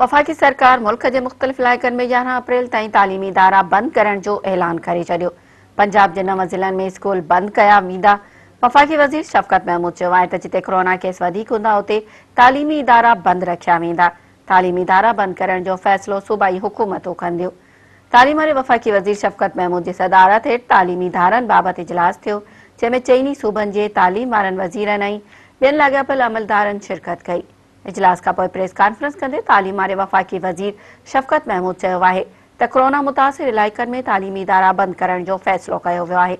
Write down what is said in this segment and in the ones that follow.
वफ़ाक़ी सरकार मुल्क जे मुख़्तलिफ़ इलाइक़नि में यारहां अप्रैल ताईं तालीमी इदारा बंदि करण जो ऐलान करे छडि॒यो पंजाब जे नवनि में स्कूल बंदि कया वेंदा वफ़ाक़ी वज़ीर शफ़क़त महमूद चयो जिते कोरोना केस वधीक हूंदा उते तालीमी इदारा बंदि रखिया वेंदा तालीमी इदारा बंदि करण जो फ़ैसिलो सूबाई हुकूमतो कंदी तालीम ऐं वफ़ाक़ी वज़ीर शफ़क़त महमूद जे सदारत हेठि तालीमी इजलास थियो जंहिंमें चइनी सूबनि जे तालीम वारनि वज़ीरनिमलदारनि शिरकत कई इजलासी वज़ीर शफ़क़त महमूद चयो आहे त कोरोना मुतासिरा बंदि करण जो फ़ैसिलो कयो वियो आहे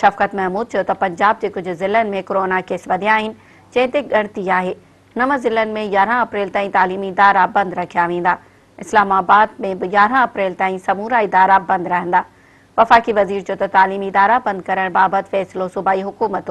शफ़क़त महमूद चयो त पंजाब जे कुझु ज़िलनि में कोरोना केस वधिया आहिनि जेतिरी गणती आहे नवनि में यारहं अप्रैल ताईं तालीमी इदारा बंदि रखिया वेंदा इस्लामाबाद में बि यारहं अप्रैल ताईं समूरा इदारा बंदि रहंदा वफ़ाक़ी वज़ीर चयो त तालीमी बंदि करण बाबति फ़ैसिलो हुकूमत